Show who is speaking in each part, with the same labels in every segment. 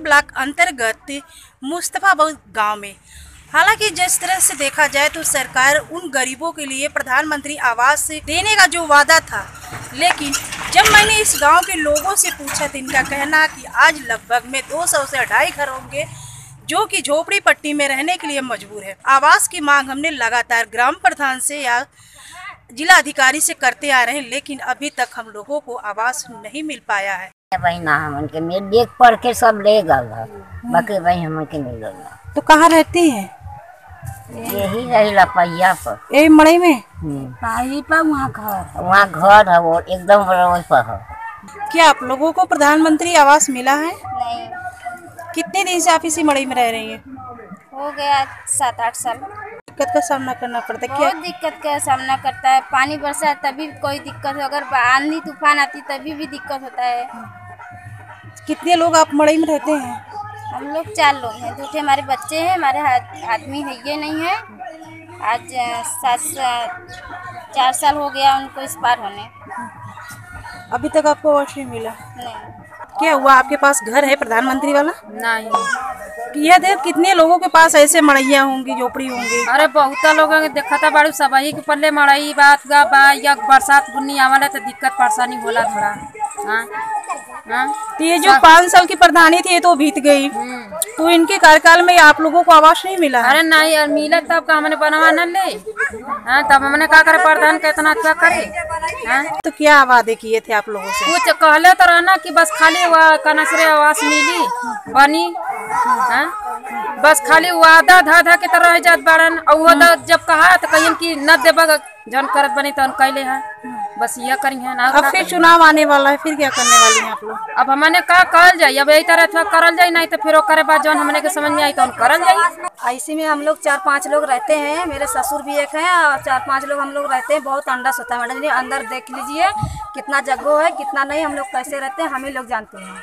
Speaker 1: Block अंतर्गत मुस्तफाबाद गाँव में। हालाँकि जिस तरह से देखा जाए तो सरकार उन गरीबों के लिए प्रधानमंत्री आवास देने का जो वादा था, लेकिन जब मैंने इस गाँव के लोगों से पूछा तो इनका कहना कि आज लगभग में 200 से अढ़ाई घर होंगे जो कि झोपड़ी पट्टी में रहने के लिए मजबूर है। आवास की मांग हमने लगातार ग्राम प्रधान से या जिला अधिकारी से करते आ रहे हैं, लेकिन अभी तक हम लोगों को आवास नहीं मिल पाया है।
Speaker 2: में देख पढ़ के सब ले बाकी भाई नहीं गल
Speaker 1: तो कहाँ रहते हैं?
Speaker 2: यही रही पहिया पर।
Speaker 1: ए मड़ई में?
Speaker 2: हम्म।
Speaker 1: पर वहाँ घर।
Speaker 2: वहाँ घर है वो एकदम रोड पर है।
Speaker 1: क्या आप लोगों को प्रधानमंत्री आवास मिला है?
Speaker 3: नहीं।
Speaker 1: कितने दिन से आप इसी मड़ई में रह रही हैं?
Speaker 3: हो गया सात आठ साल।
Speaker 1: दिक्कत का सामना करना पड़ता है। क्या
Speaker 3: बहुत दिक्कत का सामना करता है। पानी बरसा है तभी कोई दिक्कत हो। अगर आंधी तूफ़ान आती तभी भी दिक्कत होता है।
Speaker 1: कितने लोग आप मड़ई में रहते हैं?
Speaker 3: हम लोग चार लोग हैं दूसरे हमारे बच्चे हैं हमारे आदमी है ये नहीं है। आज सात चार साल हो गया उनको इस पार होने।
Speaker 1: अभी तक आपको आवास नहीं मिला?
Speaker 3: नहीं।
Speaker 1: क्या हुआ आपके पास घर है प्रधानमंत्री वाला?
Speaker 4: नहीं।
Speaker 1: यह देख कितने लोगों के पास ऐसे मड़ैया होंगी झोपड़ी होंगी?
Speaker 4: अरे बहुत लोगों लोग देखा था बाड़ू सब ही के पल्ले मड़ई बात गा बा या बरसात बुन्नी आवला तो दिक्कत परेशानी होला थोड़ा। हाँ?
Speaker 1: तो ये जो पाँच साल की प्रधानी थी ये तो बीत गई। तो इनके कार्यकाल में आप लोगों को आवास नहीं मिला?
Speaker 4: अरे नहीं यार मिला तब का हमने बनवा न ले। हाँ तब हमने का करे प्रधान के इतना अच्छा करे। हाँ?
Speaker 1: तो क्या वादे किए थे आप लोगों से?
Speaker 4: कुछ कहले तो रहना कि बस खाली कनसरे आवास मिली बनी। हाँ? बस खाली वादा धा धा के तो रह जात बाड़न। और वो तो जब कहा तो कहियन कि न देबा जन करत बनी तो कैले है? बस यह करी है ना
Speaker 1: अब फिर चुनाव आने वाला है फिर क्या करने वाली है आप लोग?
Speaker 4: अब हमने कहा कल जाए अब यही तरह थोड़ा करल जाए नहीं तो फिर ओकरे बाद जो हमने के समझ में आई तो हम करल जाए।
Speaker 5: ऐसे में हम लोग चार पाँच लोग रहते हैं मेरे ससुर भी एक हैं और चार पाँच लोग हम लोग रहते हैं बहुत अंडस होता है। मैडम जी अंदर देख लीजिए कितना जगह है कितना नहीं हम लोग कैसे रहते हैं हम ही लोग जानते हैं।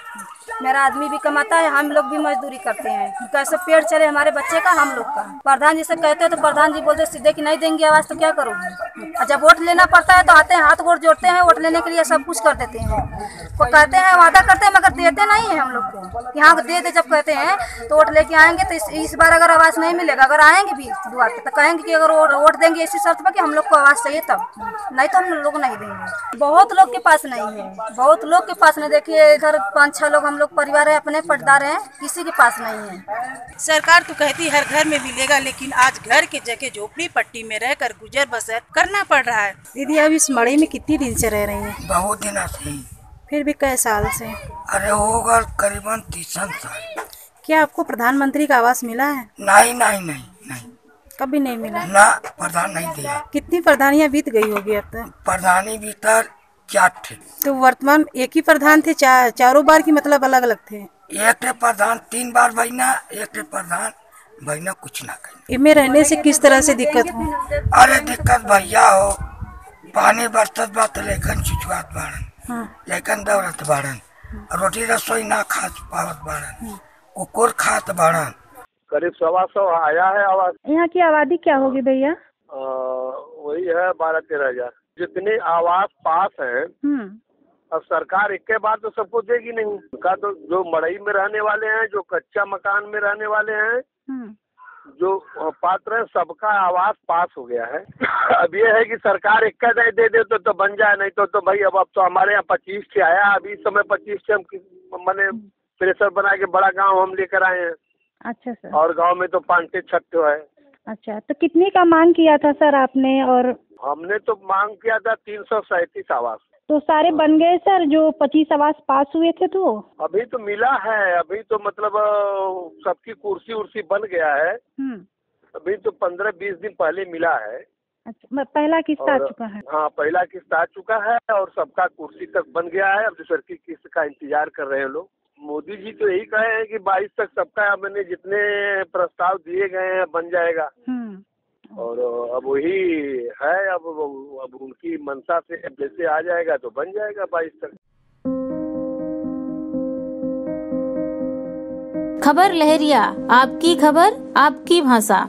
Speaker 5: मेरा आदमी भी कमाता है हम लोग भी मजदूरी करते हैं। कैसे पेड़ चले हमारे बच्चे का हम लोग का। प्रधान जी से कहते हैं तो प्रधान जी बोलते सीधे कि नहीं देंगे आवाज़ तो क्या करोगी? जब वोट लेना पड़ता है तो आते हैं हाथ गोड़ जोड़ते हैं वोट लेने के लिए सब कुछ कर देते हैं। वो कहते हैं वादा करते हैं मगर देते नहीं है हम लोग को। कि हाँ दे दे जब कहते हैं तो वोट लेके आएँगे तो इस, बार अगर आवाज़ नहीं मिलेगा अगर आएँगे भी दुआर पे तो कहेंगे कि अगर वोट देंगे इसी शर्त पर कि हम लोग को आवाज़ चाहिए तब। नहीं तो हम लोग नहीं देंगे। बहुत लोग के पास नहीं है। बहुत लोग के पास नहीं। देखिए इधर पाँच छह लोग हम लोग परिवार है अपने पटदार हैं किसी के पास नहीं है।
Speaker 1: सरकार तो कहती हर घर में मिलेगा लेकिन आज घर के जगह झोपड़ी पट्टी में रहकर गुजर बसर करना पड़ रहा है। दीदी अब इस मड़ई में कितनी दिन से रह रही हैं?
Speaker 6: बहुत दिन से
Speaker 1: फिर भी कई साल से।
Speaker 6: अरे होगा करीबन तीसन साल
Speaker 1: क्या आपको प्रधानमंत्री का आवास मिला है?
Speaker 6: नहीं नहीं नहीं नहीं।
Speaker 1: कभी नहीं मिला?
Speaker 6: ना प्रधान नहीं दिया।
Speaker 1: कितनी प्रधानियाँ बीत गई होगी अब तक?
Speaker 6: प्रधानी भीतर चार थे?
Speaker 1: तो वर्तमान एक ही प्रधान थे चा, चारों बार की मतलब अलग अलग थे।
Speaker 6: एक थे प्रधान तीन बार बहना एक थे प्रधान बहना कुछ ना कही
Speaker 1: इनमें रहने से किस तरह से दिक्कत हो?
Speaker 6: अरे दिक्कत भैया हो पानी बरसत बा लेकिन चुचुआत बाड़न
Speaker 1: हाँ।
Speaker 6: लेखन दौड़त बाड़न रोटी रसोई ना खा पावत बाड़न कुकुर खात बाड़न।
Speaker 7: करीब सवा सौ आया है आवाज़।
Speaker 8: यहाँ की आबादी क्या होगी भैया?
Speaker 7: अ, वही है बारह तेरह हज़ार। जितने आवास पास हैं
Speaker 8: हम्म।
Speaker 7: अब सरकार एक के बाद तो सबको देगी नहीं। उनका तो जो मड़ई में रहने वाले हैं जो कच्चा मकान में रहने वाले हैं
Speaker 8: हम्म।
Speaker 7: जो पात्र है सबका आवास पास हो गया है। अब ये है कि सरकार एक का दे दे दे तो, तो बन जाए नहीं तो तो भाई अब अब तो हमारे यहाँ पच्चीस से आया अभी समय पच्चीस से हम मैंने प्रेशर बना के बड़ा गाँव हम लेकर आए हैं।
Speaker 8: अच्छा सर।
Speaker 7: और गाँव में तो पाँच छः छत है।
Speaker 8: अच्छा तो कितने का मांग किया था सर आपने और
Speaker 7: हमने तो मांग किया था तीन सौ सैंतीस आवास।
Speaker 8: तो सारे बन गए सर जो पच्चीस आवास पास हुए थे तो?
Speaker 7: अभी तो मिला है अभी तो मतलब सबकी कुर्सी उर्सी बन गया है।
Speaker 8: हम्म।
Speaker 7: अभी तो पंद्रह बीस दिन पहले मिला है।
Speaker 8: अच्छा पहला किस्त आ चुका है?
Speaker 7: हाँ पहला किस्त आ चुका है और सबका कुर्सी तक बन गया है। अब दूसर की किस्त का इंतज़ार कर रहे हैं लोग। मोदी जी तो यही कहे हैं कि बाईस तक सबका मैंने जितने प्रस्ताव दिए गए हैं बन जाएगा।
Speaker 8: हम्म।
Speaker 7: और अब वही है अब अब उनकी मंशा से जैसे आ जाएगा तो बन जाएगा बाईस तक।
Speaker 9: खबर लहरिया आपकी खबर आपकी भाषा।